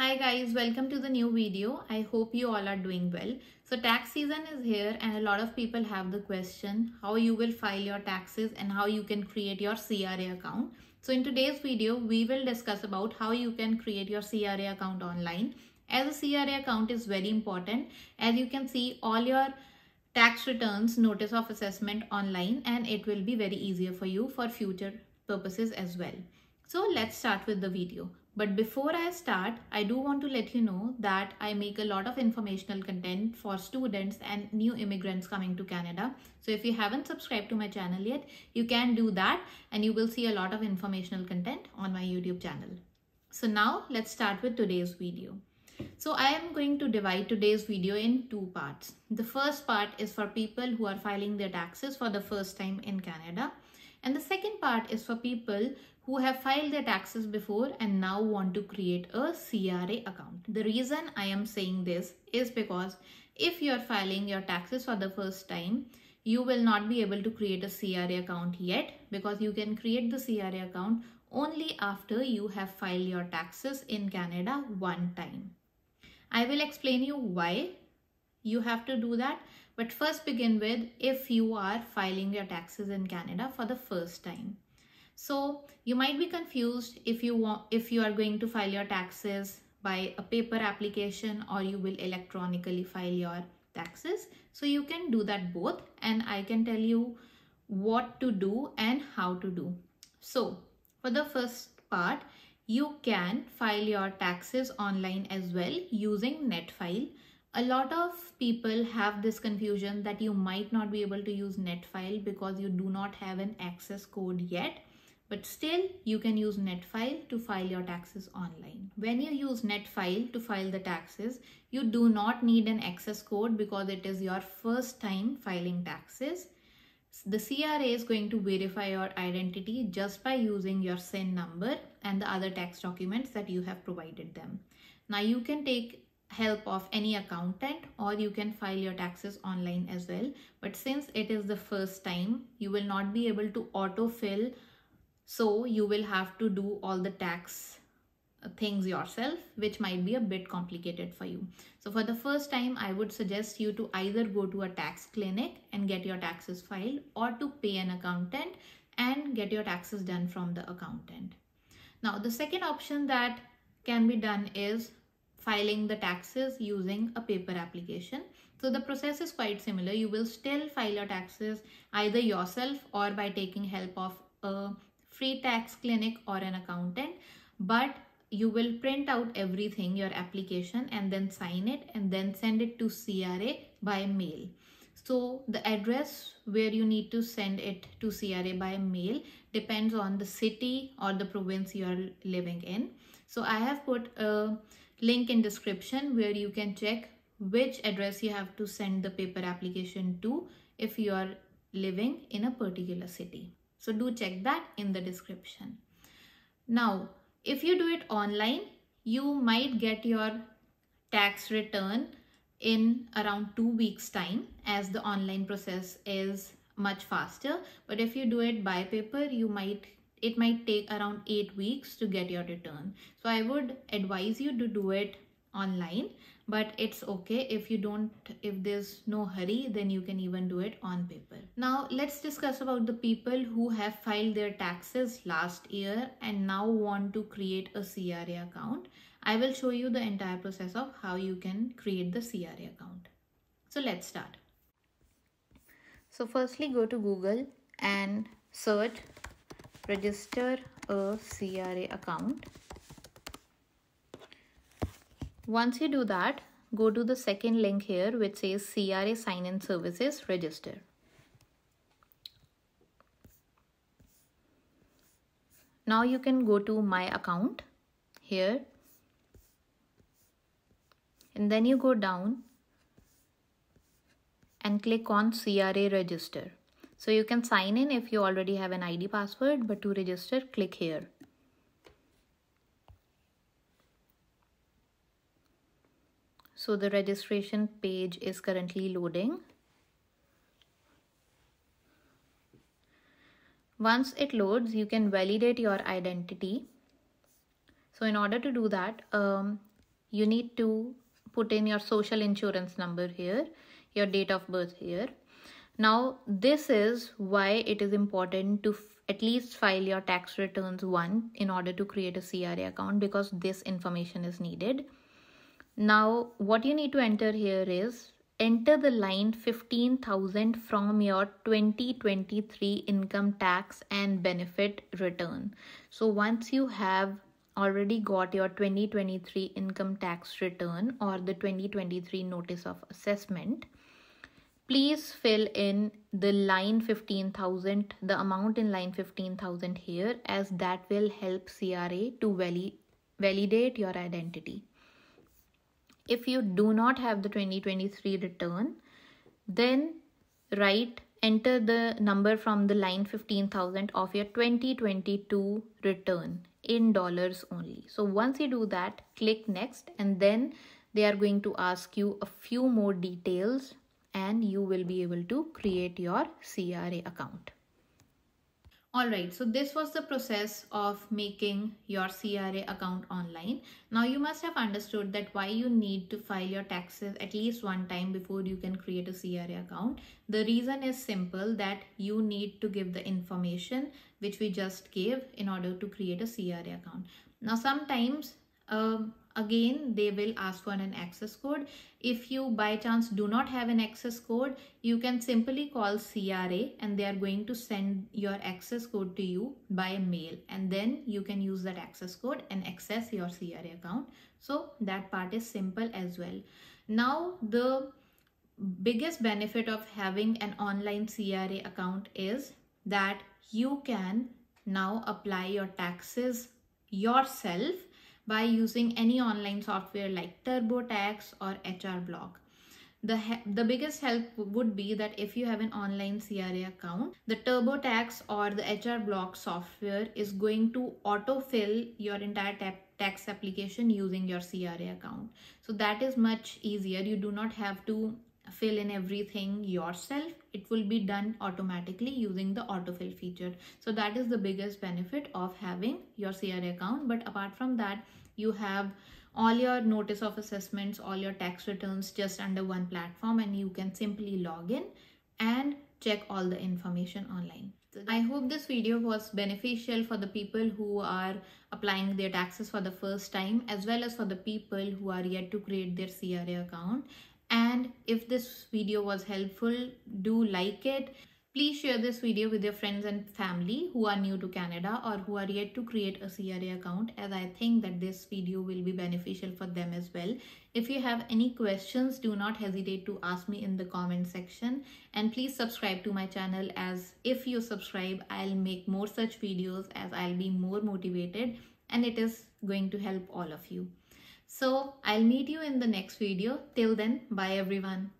Hi guys, welcome to the new video. I hope you all are doing well. So tax season is here and a lot of people have the question how you will file your taxes and how you can create your CRA account. So in today's video, we will discuss about how you can create your CRA account online. As a CRA account is very important. As you can see all your tax returns notice of assessment online and it will be very easier for you for future purposes as well. So let's start with the video. But before I start, I do want to let you know that I make a lot of informational content for students and new immigrants coming to Canada. So if you haven't subscribed to my channel yet, you can do that and you will see a lot of informational content on my YouTube channel. So now let's start with today's video. So I am going to divide today's video in two parts. The first part is for people who are filing their taxes for the first time in Canada. And the second part is for people who have filed their taxes before and now want to create a CRA account. The reason I am saying this is because if you are filing your taxes for the first time, you will not be able to create a CRA account yet because you can create the CRA account only after you have filed your taxes in Canada one time. I will explain you why you have to do that but first begin with if you are filing your taxes in Canada for the first time. So you might be confused if you want if you are going to file your taxes by a paper application or you will electronically file your taxes. So you can do that both and I can tell you what to do and how to do. So for the first part, you can file your taxes online as well using Netfile. A lot of people have this confusion that you might not be able to use Netfile because you do not have an access code yet but still you can use Netfile to file your taxes online. When you use Netfile to file the taxes, you do not need an access code because it is your first time filing taxes. The CRA is going to verify your identity just by using your SIN number and the other tax documents that you have provided them. Now you can take help of any accountant or you can file your taxes online as well. But since it is the first time, you will not be able to autofill so you will have to do all the tax uh, things yourself which might be a bit complicated for you so for the first time i would suggest you to either go to a tax clinic and get your taxes filed or to pay an accountant and get your taxes done from the accountant now the second option that can be done is filing the taxes using a paper application. So the process is quite similar. You will still file your taxes either yourself or by taking help of a free tax clinic or an accountant but you will print out everything your application and then sign it and then send it to CRA by mail. So the address where you need to send it to CRA by mail depends on the city or the province you are living in. So I have put a link in description where you can check which address you have to send the paper application to if you are living in a particular city. So do check that in the description. Now, if you do it online, you might get your tax return in around two weeks time as the online process is much faster. But if you do it by paper, you might it might take around eight weeks to get your return. So I would advise you to do it online but it's okay. If you don't if there's no hurry then you can even do it on paper. Now let's discuss about the people who have filed their taxes last year and now want to create a CRA account. I will show you the entire process of how you can create the CRA account. So let's start. So firstly go to Google and search register a CRA account once you do that, go to the second link here which says CRA sign-in services register. Now you can go to my account here and then you go down and click on CRA register. So you can sign in if you already have an ID password but to register click here. So the registration page is currently loading. Once it loads, you can validate your identity. So in order to do that, um, you need to put in your social insurance number here, your date of birth here. Now, this is why it is important to at least file your tax returns one in order to create a CRA account because this information is needed. Now, what you need to enter here is enter the line 15,000 from your 2023 income tax and benefit return. So once you have already got your 2023 income tax return or the 2023 notice of assessment, please fill in the line 15,000, the amount in line 15,000 here as that will help CRA to validate your identity. If you do not have the 2023 return then write enter the number from the line 15000 of your 2022 return in dollars only. So once you do that click next and then they are going to ask you a few more details and you will be able to create your CRA account Alright, so this was the process of making your CRA account online. Now you must have understood that why you need to file your taxes at least one time before you can create a CRA account. The reason is simple that you need to give the information which we just gave in order to create a CRA account. Now sometimes um, again they will ask for an access code. If you by chance do not have an access code you can simply call CRA and they are going to send your access code to you by mail. And then you can use that access code and access your CRA account. So that part is simple as well. Now the biggest benefit of having an online CRA account is that you can now apply your taxes yourself by using any online software like TurboTax or HR Block. The, the biggest help would be that if you have an online CRA account, the TurboTax or the HR Block software is going to autofill your entire tax application using your CRA account. So that is much easier. You do not have to fill in everything yourself it will be done automatically using the autofill feature. So that is the biggest benefit of having your CRA account. But apart from that you have all your notice of assessments all your tax returns just under one platform and you can simply log in and check all the information online. I hope this video was beneficial for the people who are applying their taxes for the first time as well as for the people who are yet to create their CRA account and if this video was helpful do like it. Please share this video with your friends and family who are new to canada or who are yet to create a cra account as i think that this video will be beneficial for them as well. If you have any questions do not hesitate to ask me in the comment section. And please subscribe to my channel as if you subscribe i'll make more such videos as i'll be more motivated and it is going to help all of you so I'll meet you in the next video. Till then, bye everyone.